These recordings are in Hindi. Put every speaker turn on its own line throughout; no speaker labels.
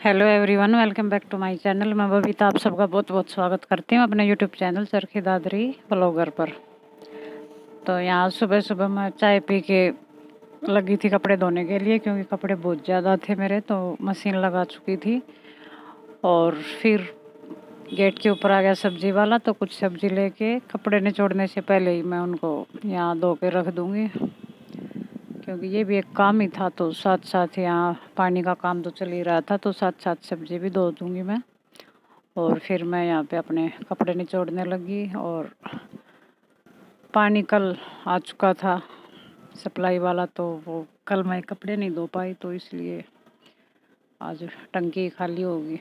Hello everyone welcome back to my channel मैं बबीता, आप सबका बहुत बहुत स्वागत करती हूँ अपने YouTube channel Charkhi Dadri blogger पर। तो यहाँ सुबह सुबह मैं चाय पी के लगी थी कपड़े धोने के लिए, क्योंकि कपड़े बहुत ज़्यादा थे मेरे तो मशीन लगा चुकी थी। और फिर गेट के ऊपर आ गया सब्ज़ी वाला तो कुछ सब्ज़ी लेके कपड़े निचोड़ने से पहले ही मैं उनको यहाँ धो के रख दूँगी। क्योंकि ये भी एक काम ही था तो साथ साथ यहाँ पानी का काम तो चल ही रहा था तो साथ साथ सब्ज़ी भी धो दूँगी मैं। और फिर मैं यहाँ पे अपने कपड़े निचोड़ने लगी और पानी कल आ चुका था सप्लाई वाला तो वो कल मैं कपड़े नहीं धो पाई तो इसलिए आज टंकी खाली होगी।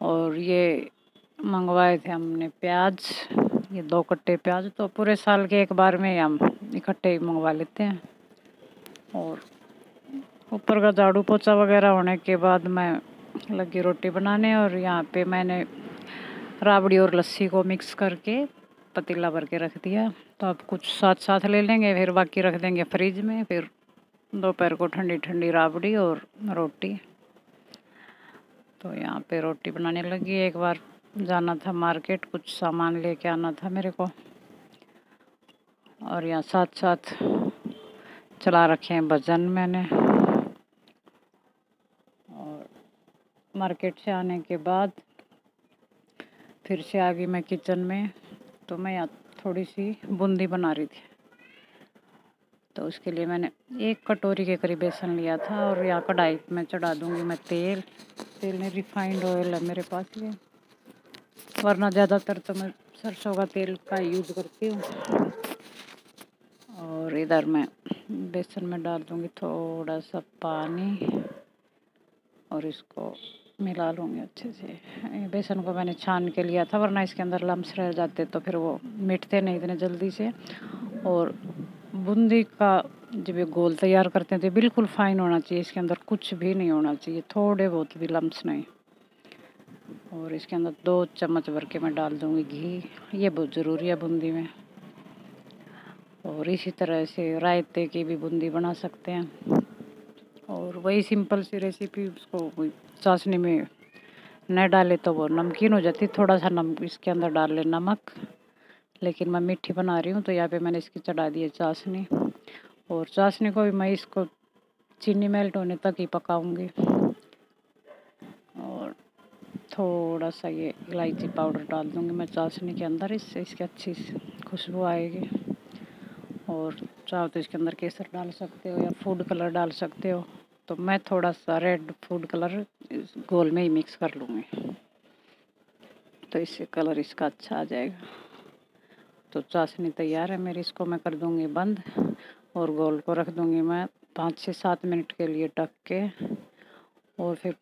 और ये मंगवाए थे हमने प्याज, ये दो कट्टे प्याज तो पूरे साल के एक बार में हम इकट्ठे ही मंगवा लेते हैं। और ऊपर का झाड़ू पोछा वगैरह होने के बाद मैं लगी रोटी बनाने और यहाँ पे मैंने राबड़ी और लस्सी को मिक्स करके पतीला भर के रख दिया। तो अब कुछ साथ साथ ले लेंगे, फिर बाकी रख देंगे फ्रिज में, फिर दोपहर को ठंडी ठंडी राबड़ी और रोटी। तो यहाँ पे रोटी बनाने लगी। एक बार जाना था मार्केट, कुछ सामान लेके आना था मेरे को। और यहाँ साथ साथ चला रखे हैं भजन मैंने। और मार्केट से आने के बाद फिर से आ गई मैं किचन में तो मैं यहाँ थोड़ी सी बूंदी बना रही थी। तो उसके लिए मैंने एक कटोरी के करीब बेसन लिया था और यहाँ कढ़ाई में चढ़ा दूँगी मैं तेल। तेल में रिफाइंड ऑयल है मेरे पास ये। वरना ज़्यादातर तो मैं सरसों का तेल का यूज़ करती हूँ। और इधर मैं बेसन में डाल दूँगी थोड़ा सा पानी और इसको मिला लूँगी अच्छे से। बेसन को मैंने छान के लिया था, वरना इसके अंदर लम्स रह जाते तो फिर वो मिटते नहीं इतने जल्दी से। और बूंदी का जब ये गोल तैयार करते हैं तो बिल्कुल फाइन होना चाहिए, इसके अंदर कुछ भी नहीं होना चाहिए, थोड़े बहुत भी लम्स नहीं। और इसके अंदर दो चम्मच भर के मैं डाल दूँगी घी, ये बहुत ज़रूरी है बूंदी में। और इसी तरह से रायते की भी बूंदी बना सकते हैं। और वही सिंपल सी रेसिपी उसको चाशनी में न डाले तो वो नमकीन हो जाती थोड़ा सा नम, इसके अंदर डाल ले नमक। लेकिन मैं मीठी बना रही हूँ तो यहाँ पे मैंने इसकी चढ़ा दी है चाशनी और चाशनी को भी मैं इसको चीनी मेल्ट होने तक ही पकाऊँगी। और थोड़ा सा ये इलायची पाउडर डाल दूँगी मैं चाशनी के अंदर, इससे इसकी अच्छी खुशबू आएगी। और चाहो तो इसके अंदर केसर डाल सकते हो या फ़ूड कलर डाल सकते हो तो मैं थोड़ा सा रेड फ़ूड कलर इस गोल में ही मिक्स कर लूँगी। तो इससे कलर इसका अच्छा आ जाएगा। तो चाशनी तैयार है मेरी, इसको मैं कर दूँगी बंद और गोल को रख दूँगी मैं पाँच से सात मिनट के लिए टक के और फिर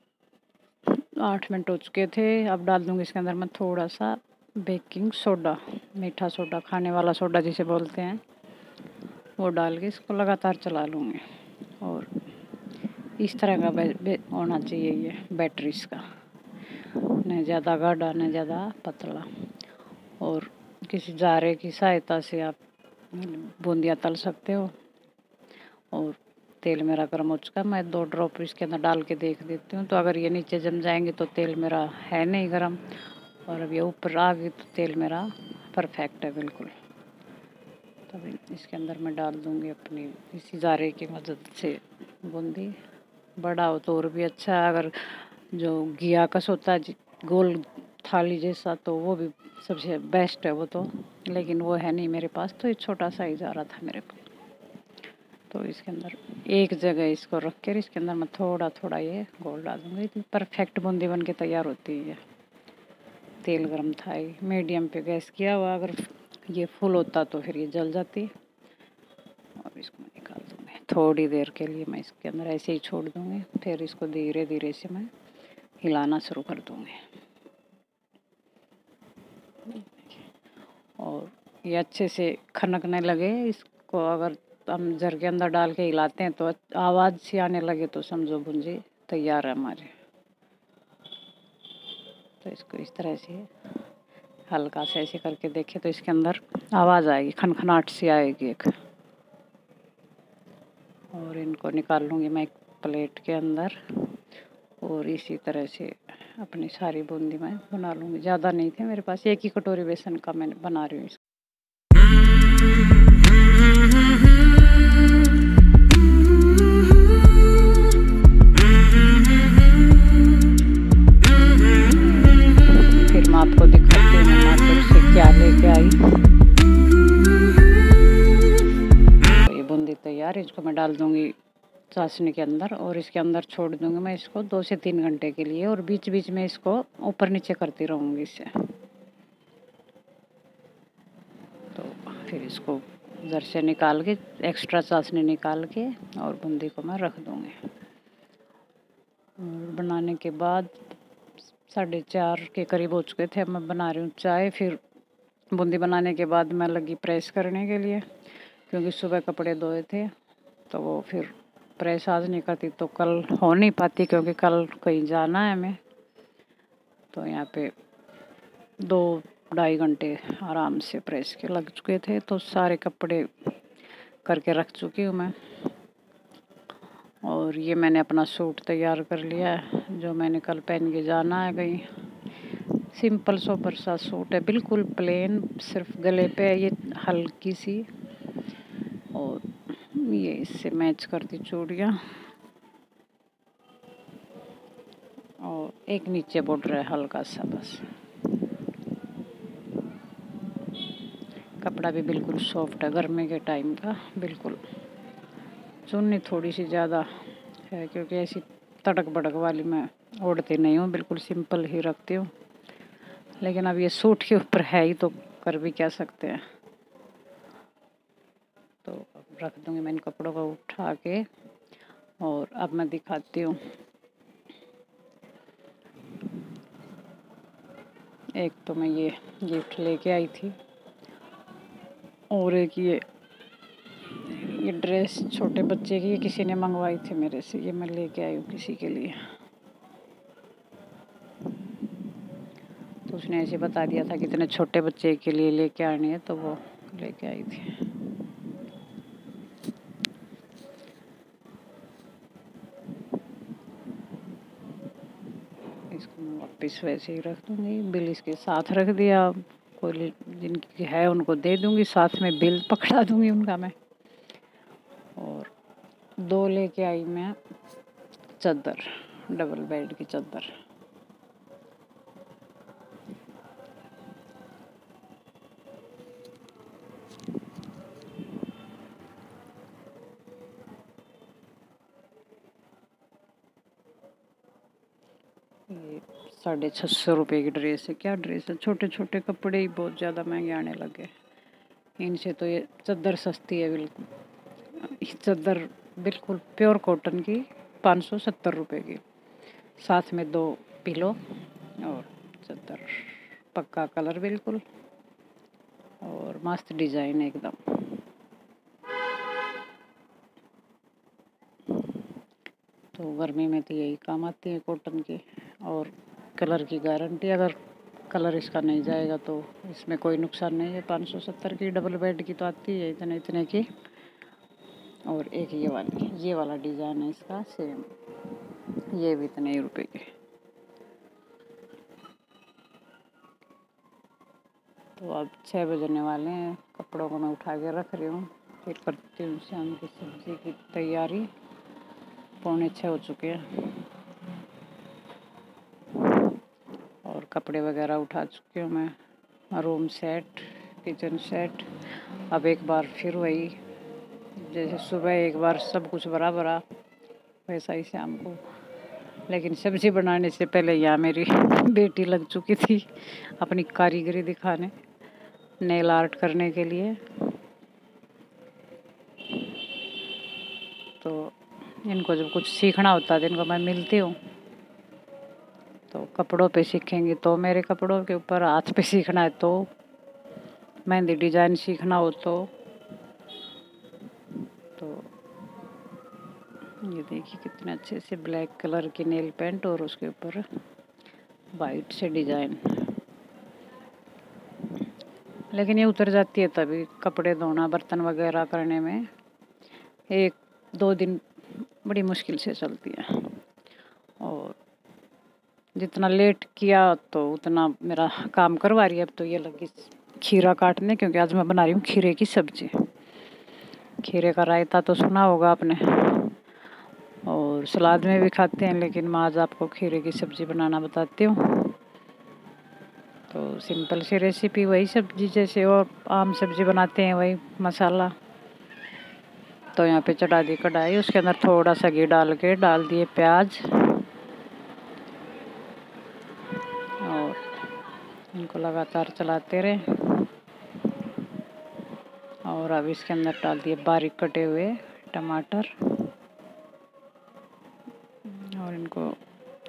आठ मिनट हो चुके थे, अब डाल दूँगी इसके अंदर मैं थोड़ा सा बेकिंग सोडा मीठा सोडा खाने वाला सोडा जिसे बोलते हैं। वो डाल के इसको लगातार चला लूँगी। और इस तरह का होना चाहिए ये बैटरी इसका न ज़्यादा गाढ़ा, न ज़्यादा पतला। और किसी जारे की सहायता से आप बूंदियाँ तल सकते हो। और तेल मेरा गर्म हो चुका मैं दो ड्रॉप इसके अंदर डाल के देख देती हूँ। तो अगर ये नीचे जम जाएँगे तो तेल मेरा है नहीं गर्म। और अब ये ऊपर आ गई तो तेल मेरा परफेक्ट है बिल्कुल। तब इसके अंदर मैं डाल दूँगी अपनी इसी जारे की मदद से बूंदी। बड़ा हो तो और भी अच्छा है, अगर जो घिया कस होता है गोल थाली जैसा तो वो भी सबसे बेस्ट है वो तो। लेकिन वो है नहीं मेरे पास तो ये छोटा सा आ रहा था मेरे को तो इसके अंदर एक जगह इसको रख कर, इसके अंदर मैं थोड़ा थोड़ा ये गोल डाल दूँगी। इतनी परफेक्ट बूंदी बन के तैयार होती है। तेल गर्म था मीडियम पे गैस किया हुआ, अगर ये फुल होता तो फिर ये जल जाती। और इसको निकाल दूँगी। थोड़ी देर के लिए मैं इसके अंदर ऐसे ही छोड़ दूँगी। फिर इसको धीरे धीरे से मैं हिलाना शुरू कर दूँगी। और ये अच्छे से खनकने लगे। इसको अगर हम जर के अंदर डाल के हिलाते हैं तो आवाज़ सी आने लगे तो समझो भुंजी तैयार है हमारे। तो इसको इस तरह से हल्का से ऐसे करके देखे तो इसके अंदर आवाज़ आएगी खनखनाट सी आएगी एक। और इनको निकाल लूँगी मैं एक प्लेट के अंदर और इसी तरह से अपनी सारी बूंदी मैं बना लूँगी। ज़्यादा नहीं थे मेरे पास, एक ही कटोरी बेसन का मैं बना रही हूँ इसको मैं डाल दूँगी चाशनी के अंदर और इसके अंदर छोड़ दूँगी मैं इसको दो से तीन घंटे के लिए और बीच बीच में इसको ऊपर नीचे करती रहूँगी इससे तो फिर इसको इधर से निकाल के एक्स्ट्रा चाशनी निकाल के और बूंदी को मैं रख दूँगी। और बनाने के बाद साढ़े चार के करीब हो चुके थे, अब मैं बना रही हूँ चाय। फिर बूंदी बनाने के बाद मैं लगी प्रेस करने के लिए, क्योंकि सुबह कपड़े धोए थे। तो वो फिर प्रेस आज नहीं करती तो कल हो नहीं पाती क्योंकि कल कहीं जाना है हमें। तो यहाँ पे दो ढाई घंटे आराम से प्रेस के लग चुके थे तो सारे कपड़े करके रख चुकी हूँ मैं। और ये मैंने अपना सूट तैयार कर लिया है, जो मैंने कल पहन के जाना है कहीं। सिंपल सोपर सा सूट है, बिल्कुल प्लेन, सिर्फ़ गले पे है ये, हल्की सी। और ये इससे मैच करती चूड़ियाँ। और एक नीचे बॉर्डर है हल्का सा बस। कपड़ा भी बिल्कुल सॉफ्ट है, गर्मी के टाइम का, बिल्कुल। चुन्नी थोड़ी सी ज़्यादा है, क्योंकि ऐसी तड़क बड़क वाली मैं ओढ़ती नहीं हूँ, बिल्कुल सिंपल ही रखती हूँ। लेकिन अब ये सूट के ऊपर है ही तो कर भी क्या सकते हैं। रख दूँगी मैं इन कपड़ों को उठा के और अब मैं दिखाती हूँ। एक तो मैं ये गिफ्ट लेके आई थी और एक ये ये ड्रेस छोटे बच्चे की किसी ने मंगवाई थी मेरे से, ये मैं लेके आई हूँ किसी के लिए। तो उसने ऐसे बता दिया था कि इतने छोटे बच्चे के लिए लेके आनी है तो वो लेके आई थी इसको मैं वापस वैसे ही रख दूँगी। बिल इसके साथ रख दिया। कोई जिनकी है उनको दे दूँगी। साथ में बिल पकड़ा दूँगी उनका मैं। और दो लेके आई मैं चादर डबल बेड की चादर साढ़े छः सौ रुपये की ड्रेस है। क्या ड्रेस है? छोटे छोटे कपड़े ही बहुत ज़्यादा महँगे आने लगे इनसे तो ये चादर सस्ती है बिल्कुल। चादर बिल्कुल प्योर कॉटन की पाँच सौ सत्तर रुपये की। साथ में दो पिलो और चादर पक्का कलर बिल्कुल। और मस्त डिज़ाइन है एकदम। तो गर्मी में तो यही काम आती है कॉटन की। और कलर की गारंटी, अगर कलर इसका नहीं जाएगा तो इसमें कोई नुकसान नहीं है। पाँच सौ सत्तर की डबल बेड की तो आती है इतने इतने की। और एक ये वाली, ये वाला डिज़ाइन है इसका, सेम। ये भी इतने ही रुपए के। तो अब छः बजने वाले हैं, कपड़ों को मैं उठा के रख रही हूँ। फिर करती हूँ शाम की सब्ज़ी की तैयारी, पौने छः हो चुके हैं और कपड़े वगैरह उठा चुकी हूँ मैं। रूम सेट किचन सेट अब एक बार फिर वही, जैसे सुबह एक बार सब कुछ भरा भरा वैसा ही शाम को। लेकिन सब्ज़ी बनाने से पहले यहाँ मेरी बेटी लग चुकी थी अपनी कारीगरी दिखाने नेल आर्ट करने के लिए। तो इनको जब कुछ सीखना होता है तो इनको मैं मिलती हूँ। तो कपड़ों पे सीखेंगी तो मेरे कपड़ों के ऊपर हाथ पे सीखना है तो मेहंदी डिज़ाइन सीखना हो तो। तो ये देखिए कितने अच्छे से ब्लैक कलर की नेल पेंट और उसके ऊपर वाइट से डिज़ाइन। लेकिन ये उतर जाती है तभी कपड़े धोना, बर्तन वगैरह करने में एक दो दिन बड़ी मुश्किल से चलती है। जितना लेट किया तो उतना मेरा काम करवा रही है। अब तो ये लगी खीरा काटने, क्योंकि आज मैं बना रही हूँ खीरे की सब्ज़ी। खीरे का रायता तो सुना होगा आपने। और सलाद में भी खाते हैं, लेकिन मैं आज आपको खीरे की सब्ज़ी बनाना बताती हूँ। तो सिंपल सी रेसिपी, वही सब्ज़ी जैसे और आम सब्ज़ी बनाते हैं, वही मसाला। तो यहाँ पे चढ़ा दी कढ़ाई, उसके अंदर थोड़ा सा घी डाल के, डाल दिए प्याज। इनको लगातार चलाते रहे। और अब इसके अंदर डाल दिए बारीक कटे हुए टमाटर। और इनको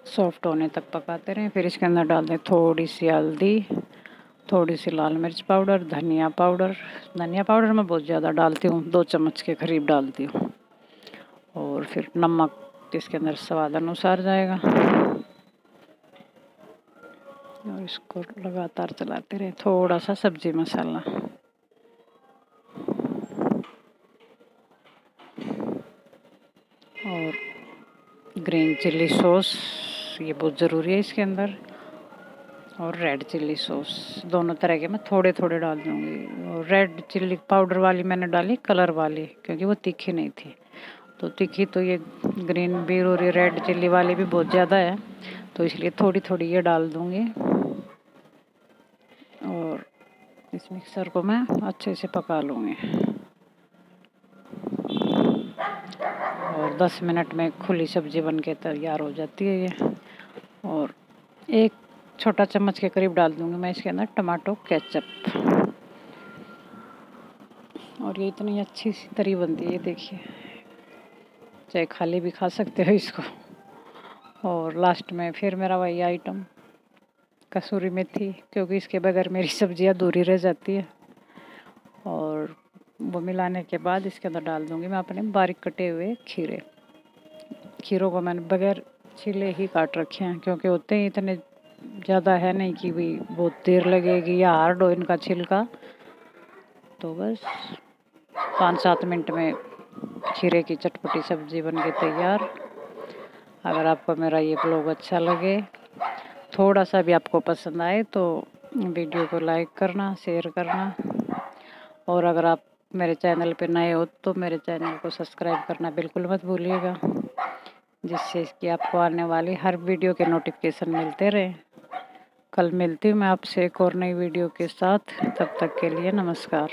सॉफ्ट होने तक पकाते रहें। फिर इसके अंदर डाल दें थोड़ी सी हल्दी थोड़ी सी लाल मिर्च पाउडर, धनिया पाउडर। धनिया पाउडर मैं बहुत ज़्यादा डालती हूँ, दो चम्मच के करीब डालती हूँ। और फिर नमक इसके अंदर स्वाद अनुसार जाएगा। और इसको लगातार चलाते रहे। थोड़ा सा सब्ज़ी मसाला। और ग्रीन चिल्ली सॉस, ये बहुत ज़रूरी है इसके अंदर। और रेड चिल्ली सॉस, दोनों तरह के मैं थोड़े थोड़े डाल दूँगी। और रेड चिल्ली पाउडर वाली मैंने डाली, कलर वाली, क्योंकि वो तीखी नहीं थी। तो तीखी तो ये ग्रीन भी और ये रेड चिल्ली वाली भी बहुत ज़्यादा है तो इसलिए थोड़ी थोड़ी ये डाल दूँगी। और इस मिक्सर को मैं अच्छे से पका लूँगी। और 10 मिनट में खुली सब्ज़ी बन के तैयार हो जाती है ये। और एक छोटा चम्मच के करीब डाल दूँगी मैं इसके अंदर टमाटो केचप। और ये इतनी अच्छी सी तरी बनती है देखिए। चाहे खाली भी खा सकते हो इसको। और लास्ट में फिर मेरा वही आइटम कसूरी मेथी, क्योंकि इसके बगैर मेरी सब्ज़ी दूरी रह जाती है। और वो मिलाने के बाद इसके अंदर डाल दूँगी मैं अपने बारीक कटे हुए खीरे। खीरों को मैंने बगैर छिले ही काट रखे हैं, क्योंकि होते ही इतने ज़्यादा है नहीं कि भी बहुत देर लगेगी या हार्ड हो इनका छिलका। तो बस पाँच सात मिनट में खीरे की चटपटी सब्ज़ी बन के तैयार। अगर आपको मेरा ये ब्लॉग अच्छा लगे थोड़ा सा भी आपको पसंद आए तो वीडियो को लाइक करना, शेयर करना। और अगर आप मेरे चैनल पर नए हो तो मेरे चैनल को सब्सक्राइब करना बिल्कुल मत भूलिएगा, जिससे कि आपको आने वाली हर वीडियो के नोटिफिकेशन मिलते रहे। कल मिलती हूँ मैं आपसे एक और नई वीडियो के साथ, तब तक के लिए नमस्कार।